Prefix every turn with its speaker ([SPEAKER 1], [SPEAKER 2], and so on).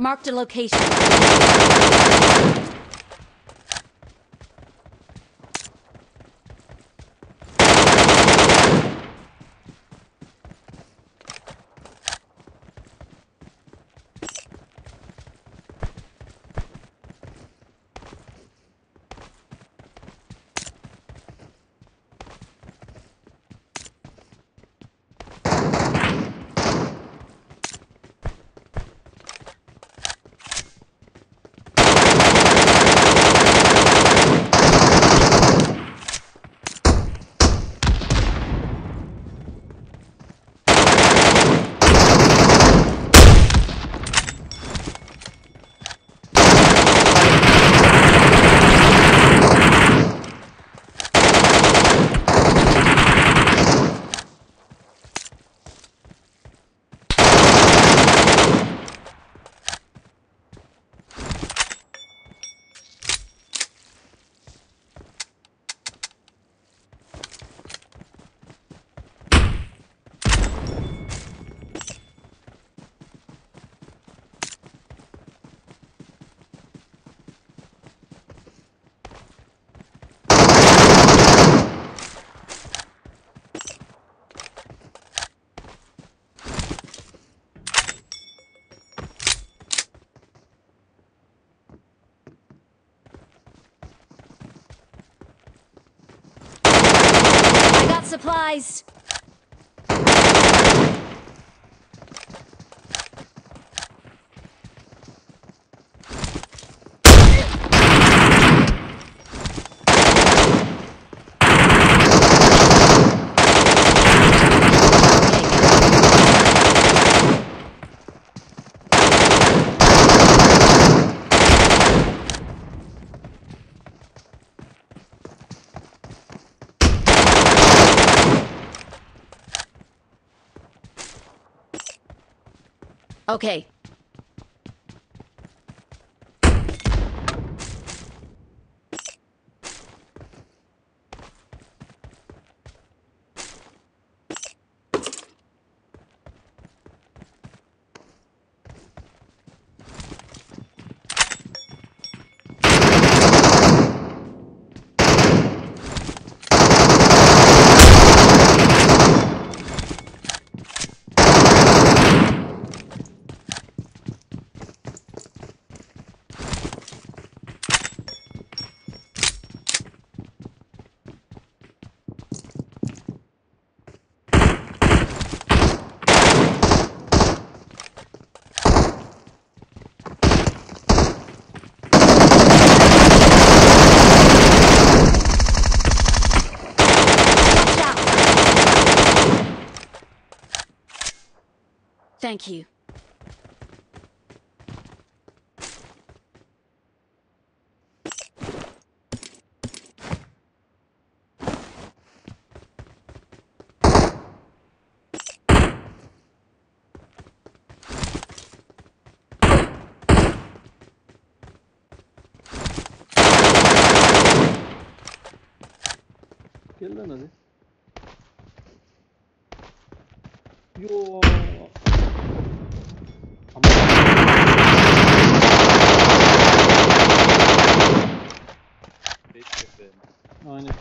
[SPEAKER 1] Marked a location. Got Okay. Thank you.
[SPEAKER 2] Lan hadi. Yo Aynen.